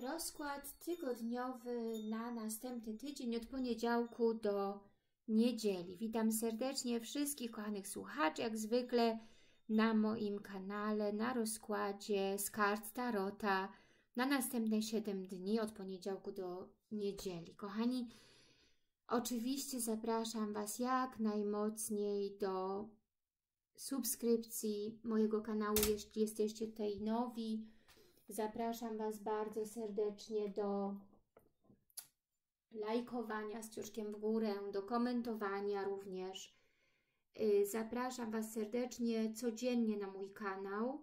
Rozkład tygodniowy na następny tydzień od poniedziałku do niedzieli. Witam serdecznie wszystkich kochanych słuchaczy, jak zwykle na moim kanale, na rozkładzie z kart Tarota na następne 7 dni od poniedziałku do niedzieli. Kochani, oczywiście zapraszam Was jak najmocniej do subskrypcji mojego kanału, jeśli jesteście tutaj nowi, Zapraszam Was bardzo serdecznie do lajkowania z ciuszkiem w górę, do komentowania również. Y, zapraszam Was serdecznie codziennie na mój kanał.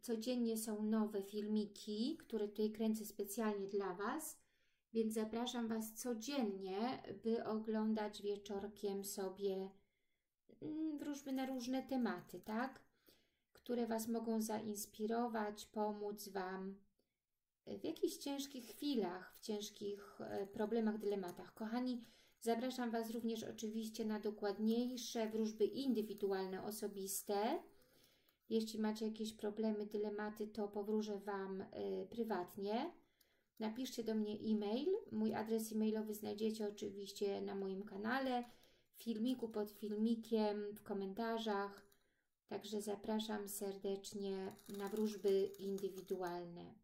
Codziennie są nowe filmiki, które tutaj kręcę specjalnie dla Was, więc zapraszam Was codziennie, by oglądać wieczorkiem sobie mm, wróżby na różne tematy, tak? Które Was mogą zainspirować, pomóc Wam w jakichś ciężkich chwilach, w ciężkich e, problemach, dylematach. Kochani, zapraszam Was również oczywiście na dokładniejsze wróżby indywidualne, osobiste. Jeśli macie jakieś problemy, dylematy, to powróżę Wam y, prywatnie. Napiszcie do mnie e-mail. Mój adres e-mailowy znajdziecie oczywiście na moim kanale, w filmiku, pod filmikiem, w komentarzach. Także zapraszam serdecznie na wróżby indywidualne.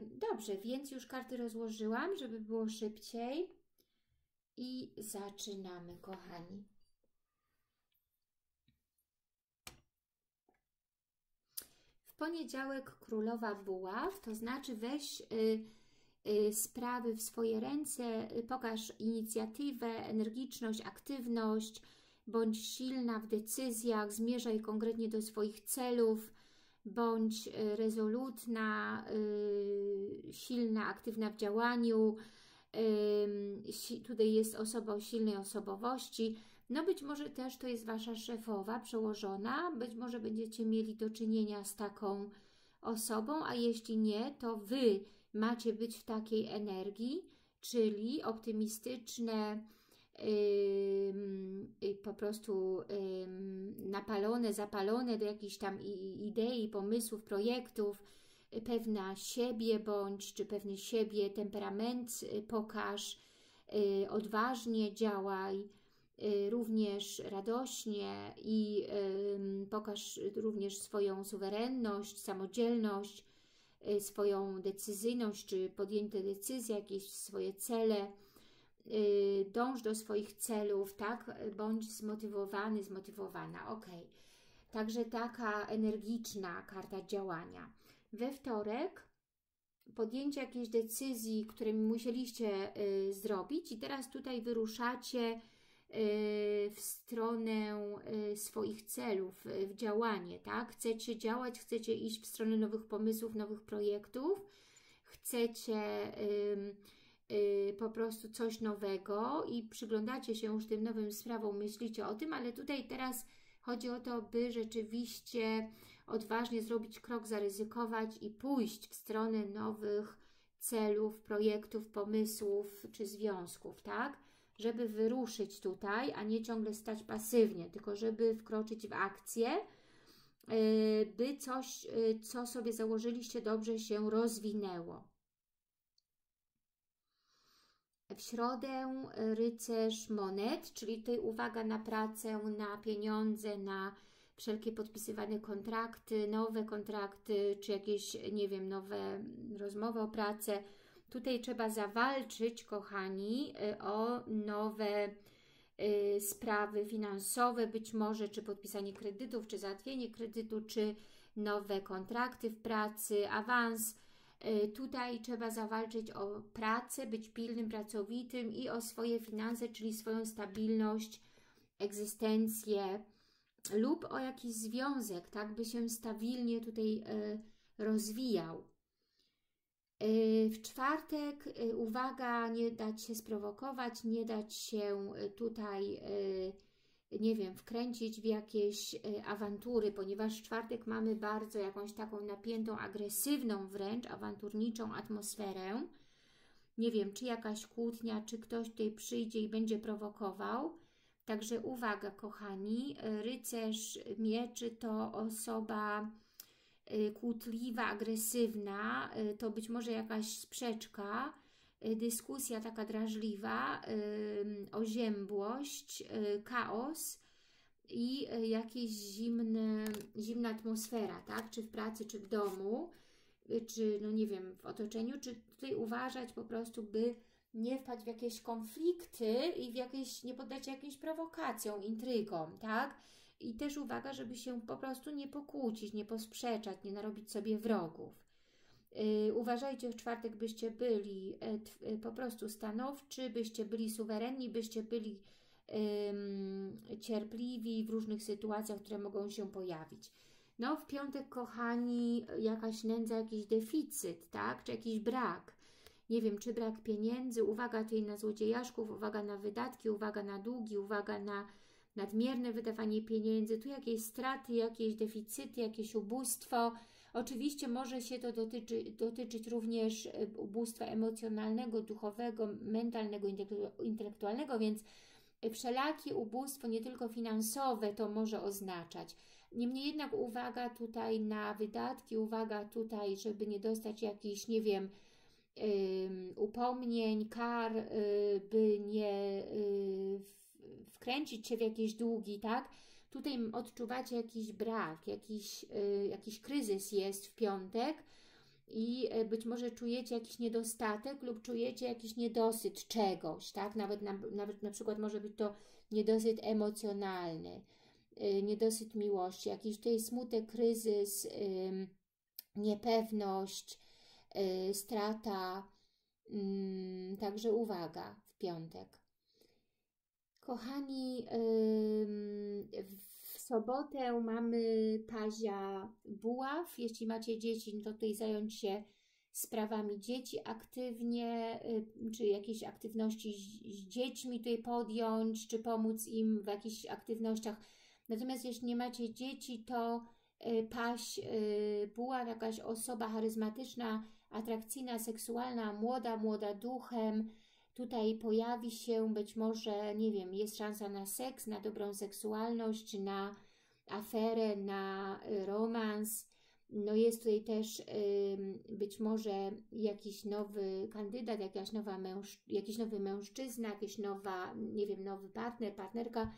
Dobrze, więc już karty rozłożyłam, żeby było szybciej. I zaczynamy, kochani. W poniedziałek królowa buław, to znaczy weź y, y, sprawy w swoje ręce, y, pokaż inicjatywę, energiczność, aktywność, bądź silna w decyzjach, zmierzaj konkretnie do swoich celów, bądź y, rezolutna, yy, silna, aktywna w działaniu. Tutaj jest osoba o silnej osobowości. No być może też to jest Wasza szefowa, przełożona, być może będziecie mieli do czynienia z taką osobą, a jeśli nie, to Wy macie być w takiej energii, czyli optymistyczne, po prostu napalone, zapalone do jakichś tam idei, pomysłów, projektów, pewna siebie bądź, czy pewny siebie temperament y, pokaż, y, odważnie działaj, y, również radośnie i pokaż również swoją suwerenność, samodzielność, swoją decyzyjność, czy podjęte decyzje, jakieś swoje cele, Y, dąż do swoich celów, tak? Bądź zmotywowany, zmotywowana. Ok. Także taka energiczna karta działania. We wtorek podjęcie jakiejś decyzji, które musieliście y, zrobić i teraz tutaj wyruszacie y, w stronę y, swoich celów, y, w działanie, tak? Chcecie działać, chcecie iść w stronę nowych pomysłów, nowych projektów, chcecie Y, po prostu coś nowego i przyglądacie się już tym nowym sprawom, myślicie o tym, ale tutaj teraz chodzi o to, by rzeczywiście odważnie zrobić krok, zaryzykować i pójść w stronę nowych celów, projektów, pomysłów czy związków, tak? Żeby wyruszyć tutaj, a nie ciągle stać pasywnie, tylko żeby wkroczyć w akcję, y, by coś, y, co sobie założyliście, dobrze się rozwinęło. W środę rycerz monet, czyli tutaj uwaga na pracę, na pieniądze, na wszelkie podpisywane kontrakty, nowe kontrakty, czy jakieś, nie wiem, nowe rozmowy o pracę. Tutaj trzeba zawalczyć, kochani, o nowe y, sprawy finansowe, być może, czy podpisanie kredytów, czy załatwienie kredytu, czy nowe kontrakty w pracy, awans, Y, tutaj trzeba zawalczyć o pracę, być pilnym, pracowitym i o swoje finanse, czyli swoją stabilność, egzystencję lub o jakiś związek, tak by się stabilnie tutaj y, rozwijał. Y, w czwartek, uwaga, nie dać się sprowokować, nie dać się tutaj nie wiem, wkręcić w jakieś e, awantury, ponieważ w czwartek mamy bardzo jakąś taką napiętą, agresywną wręcz, awanturniczą atmosferę. Nie wiem, czy jakaś kłótnia, czy ktoś tutaj przyjdzie i będzie prowokował. Także uwaga, kochani, rycerz mieczy to osoba kłótliwa, agresywna, to być może jakaś sprzeczka, dyskusja taka drażliwa, oziębłość, chaos i jakieś zimna atmosfera, tak? Czy w pracy, czy w domu, czy no nie wiem, w otoczeniu, czy tutaj uważać po prostu, by nie wpaść w jakieś konflikty i w jakieś, nie poddać się jakimś prowokacjom, intrygom, tak? I też uwaga, żeby się po prostu nie pokłócić, nie posprzeczać, nie narobić sobie wrogów. Yy, uważajcie w czwartek, byście byli yy, po prostu stanowczy, byście byli suwerenni, byście byli cierpliwi w różnych sytuacjach, które mogą się pojawić. No w piątek, kochani, jakaś nędza, jakiś deficyt, tak? Czy jakiś brak nie wiem, czy brak pieniędzy, uwaga tutaj na złodziejaszków, uwaga na wydatki, uwaga na długi, uwaga na nadmierne wydawanie pieniędzy, tu jakieś straty, jakieś deficyty, jakieś ubóstwo. Oczywiście może się to dotyczy, dotyczyć również e, ubóstwa emocjonalnego, duchowego, mentalnego, intelektualnego, więc wszelakie ubóstwo, nie tylko finansowe, to może oznaczać. Niemniej jednak uwaga tutaj na wydatki, uwaga tutaj, żeby nie dostać jakichś, nie wiem, upomnień, kar, y, by nie y, wkręcić się w jakieś długi, tak? Tutaj odczuwacie jakiś brak, jakiś, y, jakiś kryzys jest w piątek i być może czujecie jakiś niedostatek lub czujecie jakiś niedosyt czegoś, tak? Nawet na, nawet na przykład może być to niedosyt emocjonalny, niedosyt miłości, jakiś tutaj smutek, kryzys, niepewność, Y, strata, mm, także uwaga w piątek. Kochani, sobotę mamy pazia buław. Jeśli macie dzieci, no to tutaj zająć się sprawami dzieci aktywnie, y, czy jakieś aktywności z dziećmi tutaj podjąć, czy pomóc im w jakichś aktywnościach. Natomiast jeśli nie macie dzieci, to y, paść buław, jakaś osoba charyzmatyczna, atrakcyjna, seksualna, młoda, młoda duchem. Tutaj pojawi się być może, nie wiem, jest szansa na seks, na dobrą seksualność, na aferę, na y, romans. No jest tutaj też być może jakiś nowy kandydat, jakaś nowa męż, jakiś nowy mężczyzna, jakaś nowa, nie wiem, nowy partner, partnerka,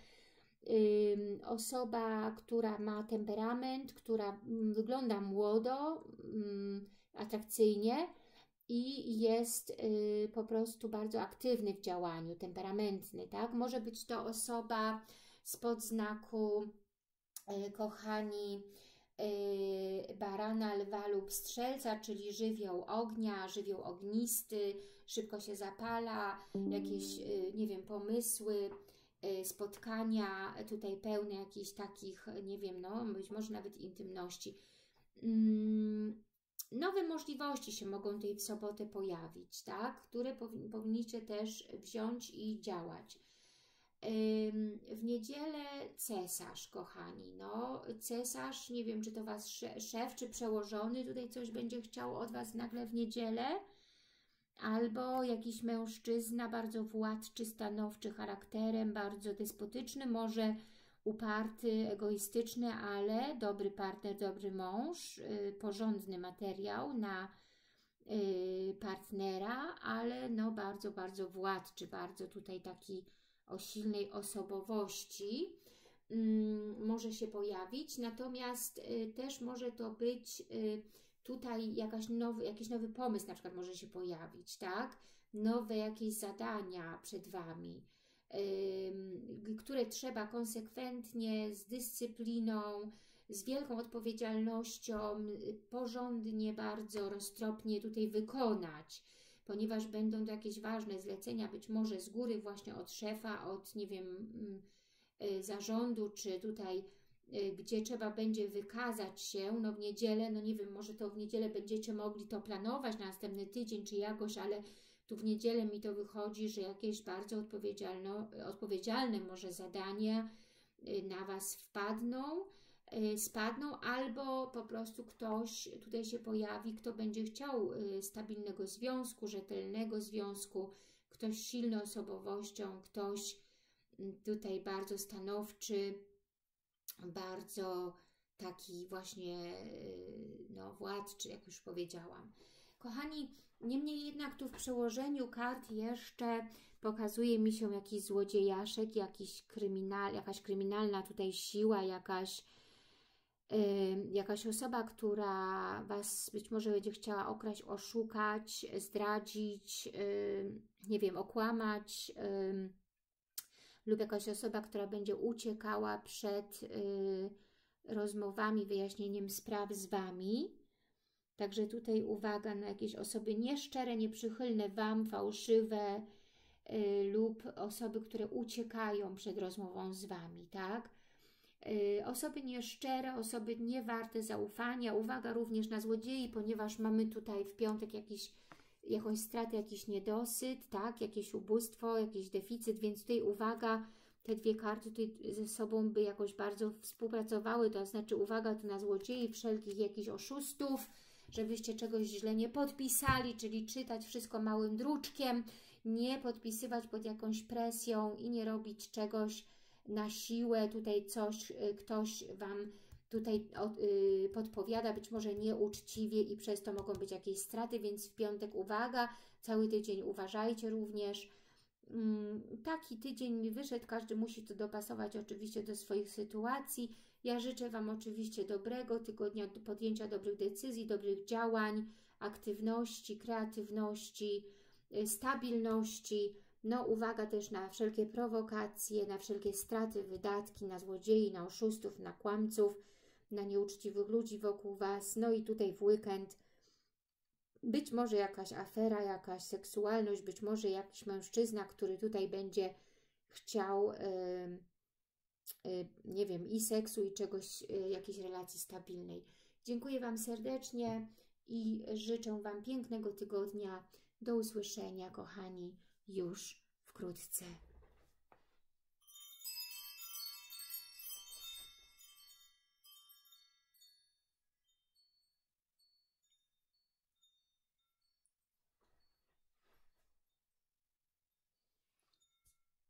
osoba, która ma temperament, która mm, wygląda młodo, mm, atrakcyjnie i jest y, po prostu bardzo aktywny w działaniu, temperamentny, tak? Może być to osoba spod znaku, y, kochani, y, barana, lwa lub strzelca, czyli żywioł ognia, żywioł ognisty, szybko się zapala, jakieś, nie wiem, pomysły, spotkania tutaj pełne jakichś takich, nie wiem, no, być może nawet intymności. Mm, nowe możliwości się mogą tutaj w sobotę pojawić, tak? które powinniście też wziąć i działać. W niedzielę cesarz, kochani, no cesarz, nie wiem czy to Was szef czy przełożony tutaj coś będzie chciał od Was nagle w niedzielę, albo jakiś mężczyzna bardzo władczy, stanowczy charakterem, bardzo despotyczny, może uparty, egoistyczny, ale dobry partner, dobry mąż, yy, porządny materiał na yy, partnera, ale no bardzo, bardzo władczy, bardzo tutaj taki o silnej osobowości yy, może się pojawić, natomiast y, też może to być y, tutaj jakaś nowy, jakiś nowy pomysł na przykład może się pojawić, tak? Nowe jakieś zadania przed Wami, które trzeba konsekwentnie, z dyscypliną, z wielką odpowiedzialnością, porządnie, bardzo roztropnie tutaj wykonać, ponieważ będą to jakieś ważne zlecenia, być może z góry właśnie od szefa, od nie wiem, mm, y, zarządu, czy tutaj y, gdzie trzeba będzie wykazać się, no w niedzielę, no nie wiem, może to w niedzielę będziecie mogli to planować na następny tydzień, czy jakoś, ale tu w niedzielę mi to wychodzi, że jakieś bardzo odpowiedzialne może zadania y, na Was wpadną, y, spadną, albo po prostu ktoś tutaj się pojawi, kto będzie chciał y, stabilnego związku, rzetelnego związku, ktoś silną osobowością, ktoś tutaj bardzo stanowczy, bardzo taki właśnie no, władczy, jak już powiedziałam. Kochani, niemniej jednak tu w przełożeniu kart jeszcze pokazuje mi się jakiś złodziejaszek, jakiś kryminal, jakaś kryminalna tutaj siła, jakaś, yy, jakaś osoba, która Was być może będzie chciała okraść, oszukać, zdradzić, yy, nie wiem, okłamać, yy, lub jakaś osoba, która będzie uciekała przed rozmowami, wyjaśnieniem spraw z Wami. Także tutaj uwaga na jakieś osoby nieszczere, nieprzychylne Wam, fałszywe y, lub osoby, które uciekają przed rozmową z Wami, tak? Y, osoby nieszczere, osoby niewarte zaufania. Uwaga również na złodziei, ponieważ mamy tutaj w piątek jakiś, jakąś stratę, jakiś niedosyt, tak? Jakieś ubóstwo, jakiś deficyt, więc tutaj uwaga, te dwie karty tutaj ze sobą by jakoś bardzo współpracowały, to znaczy uwaga tu na złodziei, wszelkich jakichś oszustów, żebyście czegoś źle nie podpisali, czyli czytać wszystko małym druczkiem, nie podpisywać pod jakąś presją i nie robić czegoś na siłę, tutaj coś, y, ktoś Wam tutaj y, podpowiada, być może nieuczciwie i przez to mogą być jakieś straty, więc w piątek uwaga, cały tydzień uważajcie również. Mm, taki tydzień mi wyszedł, każdy musi to dopasować oczywiście do swoich sytuacji, ja życzę Wam oczywiście dobrego tygodnia, podjęcia dobrych decyzji, dobrych działań, aktywności, kreatywności, y, stabilności. No uwaga też na wszelkie prowokacje, na wszelkie straty, wydatki, na złodziei, na oszustów, na kłamców, na nieuczciwych ludzi wokół Was. No i tutaj w weekend być może jakaś afera, jakaś seksualność, być może jakiś mężczyzna, który tutaj będzie chciał... Yy, nie wiem, i seksu, i czegoś, y, jakiejś relacji stabilnej. Dziękuję Wam serdecznie i życzę Wam pięknego tygodnia. Do usłyszenia, kochani, już wkrótce.